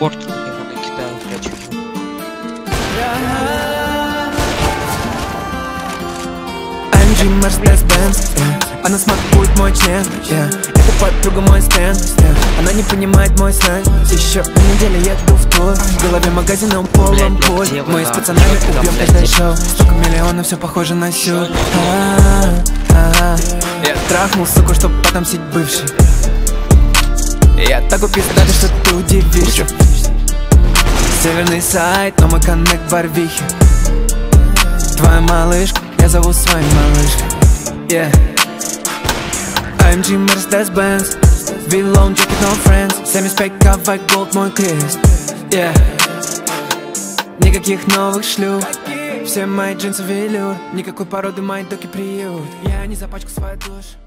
Порт ему накидаю, прячу. AMG Mercedes Benz yeah. Она смакует мой член yeah. Это подруга мой стенд yeah. Она не понимает мой сленг Еще на неделе еду в тур В голове магазином полон Блядь, ну пуль Мы с пацанами убьем блядь, здесь? шоу Столько миллионов, все похоже на сюр а, Я трахнул, суку, чтоб потомсить бывший Я такой пиздатый, что ты удивишься Северный сайт, но мой коннект в Барвихе Твоя малышка, я зову своей малышкой Yeah. AMG Mercedes-Benz. Виллон, jacket, no friends 75 white gold, мой крест. Yeah. Никаких новых шлюх. Все мои джинсы велюр Никакой породы мои доки приют. Я не запачкал свою душу